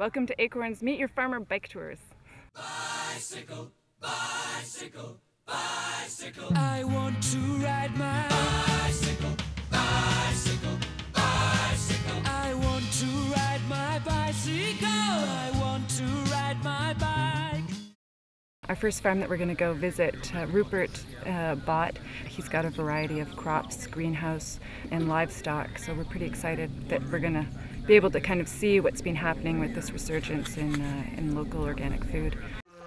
Welcome to Acorn's Meet Your Farmer Bike Tours. Bicycle, bicycle, bicycle. I want to ride my bicycle, bicycle, bicycle. I want to ride my bicycle. I want to ride my bike. Our first farm that we're going to go visit, uh, Rupert uh, bought. He's got a variety of crops, greenhouse, and livestock. So we're pretty excited that we're going to be able to kind of see what's been happening with this resurgence in, uh, in local organic food.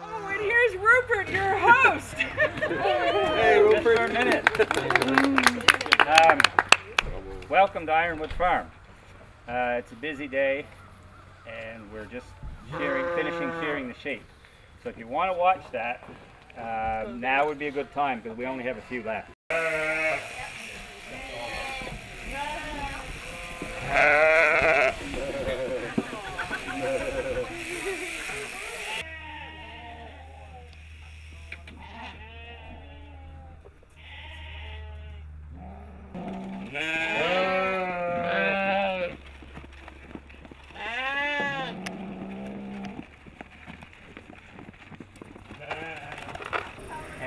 Oh, and here's Rupert, your host. hey, Rupert. For a minute. um, welcome to Ironwood Farm. Uh, it's a busy day, and we're just shearing, finishing shearing the sheep. So if you want to watch that, uh, now would be a good time because we only have a few left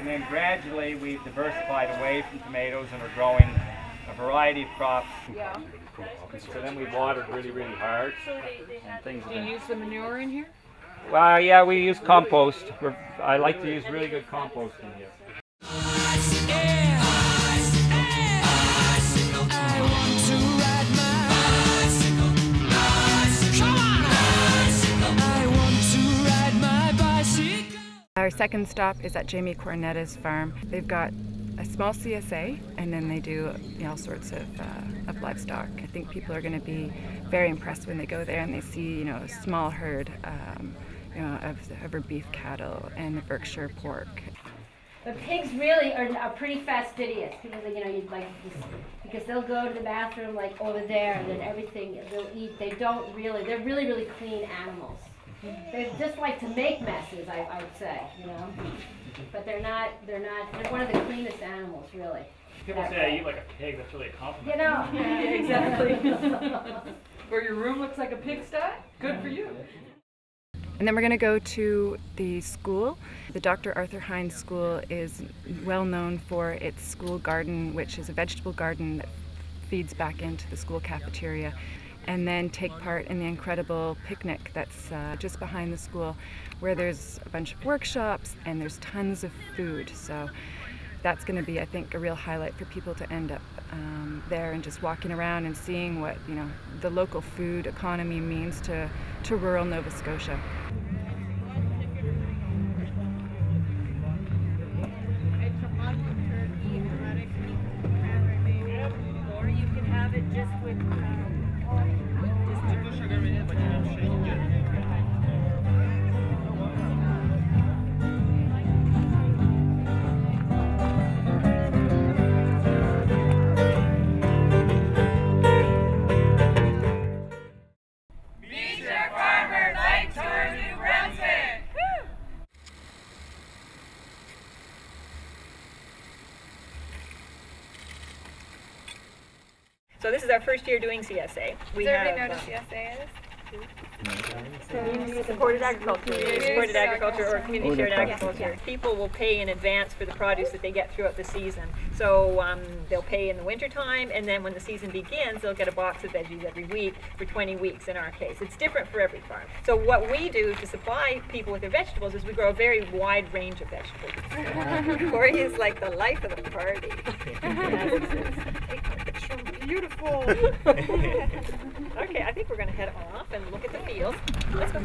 then gradually we've diversified away from tomatoes and are growing a variety of crops. Yeah. So then we watered really, really hard. And things Do you use the manure in here? Well, yeah, we use compost. We're, I like to use really good compost in here. Second stop is at Jamie Cornetta's farm. They've got a small CSA and then they do you know, all sorts of, uh, of livestock. I think people are going to be very impressed when they go there and they see you know a small herd um, you know, of, of our beef cattle and the Berkshire pork. But pigs really are, are pretty fastidious. People, you know, you'd like because they'll go to the bathroom like over there, and then everything they'll eat. They don't really. They're really, really clean animals. They just like to make messes, I, I would say, you know. But they're not. They're not. They're one of the cleanest animals, really. People That say I eat like a pig. That's really a compliment. You know. Yeah, exactly. Where your room looks like a pigsty? Good for you. And then we're going to go to the school. The Dr. Arthur Hines School is well known for its school garden, which is a vegetable garden that feeds back into the school cafeteria. And then take part in the incredible picnic that's uh, just behind the school, where there's a bunch of workshops and there's tons of food. So that's going to be, I think, a real highlight for people to end up um, there and just walking around and seeing what you know the local food economy means to to rural Nova Scotia. Just with. So this is our first year doing CSA. We Does everybody have, know uh, what CSA is? Community supported agriculture, Community supported supported agriculture, or community shared agriculture. People will pay in advance for the produce that they get throughout the season. So um, they'll pay in the wintertime, and then when the season begins, they'll get a box of veggies every week for 20 weeks in our case. It's different for every farm. So what we do to supply people with their vegetables is we grow a very wide range of vegetables. Corey is like the life of the party. Beautiful. okay, I think we're going to head off and look at the fields. Let's go.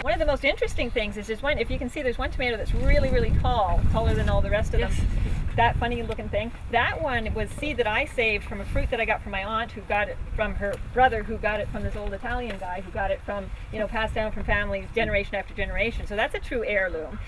One of the most interesting things is there's one, if you can see, there's one tomato that's really, really tall, taller than all the rest of them. That funny looking thing. That one was seed that I saved from a fruit that I got from my aunt who got it from her brother who got it from this old Italian guy who got it from, you know, passed down from families generation after generation. So that's a true heirloom.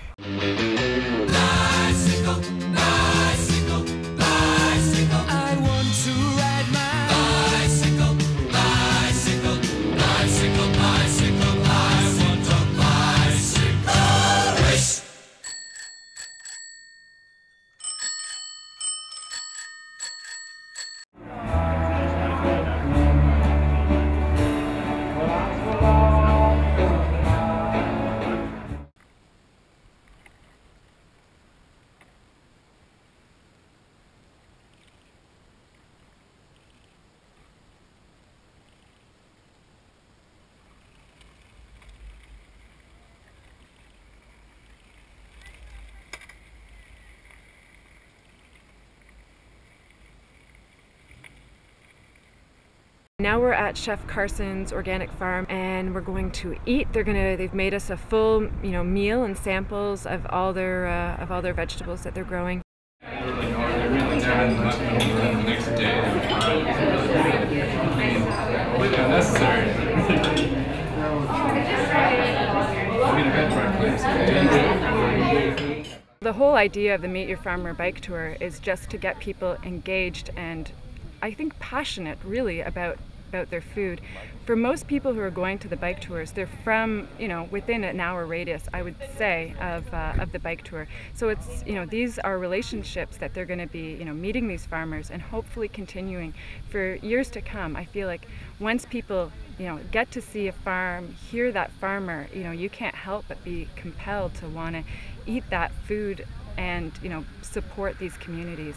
Now we're at Chef Carson's organic farm and we're going to eat. They're gonna they've made us a full, you know, meal and samples of all their uh, of all their vegetables that they're growing. The whole idea of the Meet Your Farmer bike tour is just to get people engaged and I think passionate really about about their food. For most people who are going to the bike tours, they're from you know within an hour radius, I would say, of uh, of the bike tour. So it's you know these are relationships that they're going to be you know meeting these farmers and hopefully continuing for years to come. I feel like once people you know get to see a farm, hear that farmer, you know you can't help but be compelled to want to eat that food and you know support these communities